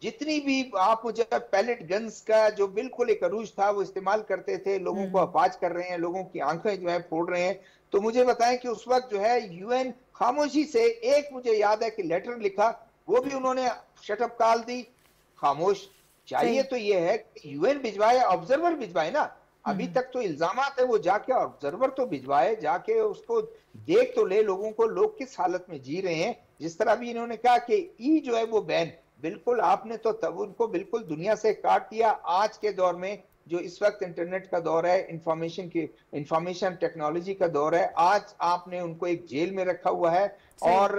जितनी भी आप मुझे पैलेट गन्स का जो बिल्कुल एक अरूज था वो इस्तेमाल करते थे लोगों को अपाज हम्म। कर रहे हैं लोगों की आँखें जो है फोड़ रहे हैं। तो मुझे बताएँ कि उस वक्त जो है यूएन खामोशी से एक मुझे याद है कि लेटर लिखा वो भी उन्होंने शटअप काल दी। खामोश चाहिए तो ये है कि यूएन भिजवाए ऑब्जर्वर भिजवाए ना। अभी हम्म। तक तो इल्ज़ाम है वो जाके ऑब्जर्वर तो भिजवाए जाके उसको देख तो ले लोगों को लोग किस हालत में जी रहे हैं जिस तरह भी इन्होंने कहा कि ई जो है वो बैन बिल्कुल आपने तो तब उनको बिल्कुल दुनिया से काट दिया आज के दौर में जो इस वक्त इंटरनेट का दौर है इंफॉर्मेशन की इंफॉर्मेशन टेक्नोलॉजी का दौर है आज आपने उनको एक जेल में रखा हुआ है और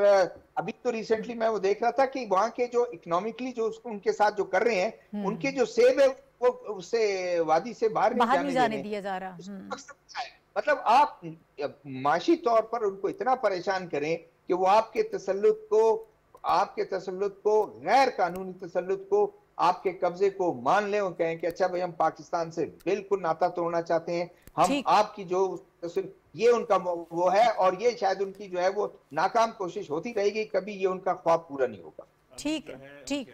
अभी तो रिसेंटली मैं वो देख रहा था कि वहाँ के जो इकोनॉमिकली जो उनके साथ जो कर रहे हैं हम्म। उनके जो सेब है वो उससे वादी से बाहर
नहीं जाने, जाने दिया जा रहा। हम्म।
मतलब आप माशी तौर पर उनको इतना परेशान करें कि वो आपके तसल्लुत को आपके तसल्लुत को गैर कानूनी तसल्लुत को आपके कब्जे को मान ले और कहें कि अच्छा भाई हम पाकिस्तान से बिल्कुल नाता तोड़ना चाहते हैं। हम आपकी जो ये उनका वो है और ये शायद उनकी जो है वो नाकाम कोशिश होती रहेगी कभी ये उनका ख्वाब पूरा नहीं होगा।
ठीक है ठीक।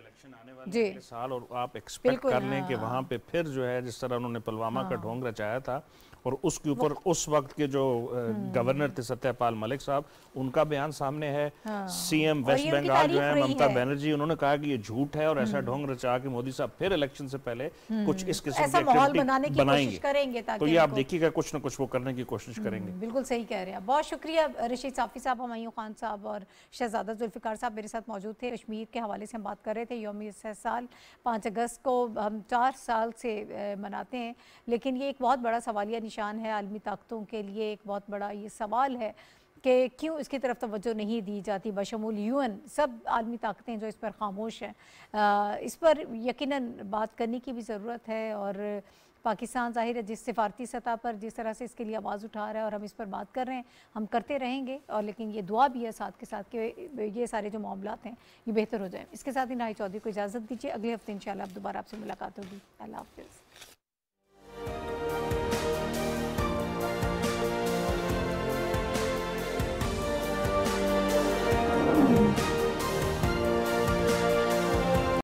जी साल और आप एक्सपेक्ट कर लें। कि वहाँ पे फिर जो है जिस तरह उन्होंने पुलवामा हाँ। का ढोंग रचाया था और उसके ऊपर उस वक्त के जो हम्म। गवर्नर थे सत्यपाल मलिक साहब उनका बयान सामने है हाँ। सीएम वेस्ट बंगाल जो है ममता बनर्जी उन्होंने कहा कि ये झूठ है और ऐसा हम्म। ढोंग रचा के मोदी साहब फिर इलेक्शन से पहले हम्म। कुछ इस किस्म ऐसा माहौल बनाने
की बनाएँगे
तो ये आप देखिएगा कुछ न कुछ वो करने की कोशिश करेंगे
बिल्कुल सही कह रहे हैं बहुत शुक्रिया रशीद साफी साहब हमायूं खान साहब और शहजादा जुल्फिकार साहब मेरे साथ मौजूद थे कश्मीर के हवाले से हम बात कर रहे थे योम साल, पाँच अगस्त को हम चार साल से मनाते हैं। लेकिन ये एक बहुत बड़ा सवालिया निशान है आलमी ताकतों के लिए, एक बहुत बड़ा ये सवाल है कि क्यों इसकी तरफ़ तवज्जो नहीं दी जाती? बशमूल यूएन, सब आलमी ताकतें जो इस पर खामोश हैं। इस पर यकीनन बात करने की भी ज़रूरत है और पाकिस्तान ज़ाहिर है, जिस सिफारती सतह पर जिस तरह से इसके लिए आवाज़ उठा रहा है और हम इस पर बात कर रहे हैं, हम करते रहेंगे और लेकिन ये दुआ भी है साथ के साथ कि ये सारे जो मामला हैं, ये बेहतर हो जाए। इसके साथ ही नाई चौधरी को इजाज़त दीजिए। अगले हफ़्ते इन आप दोबारा आपसे मुलाकात होगी। अल्लाह हाफिज़।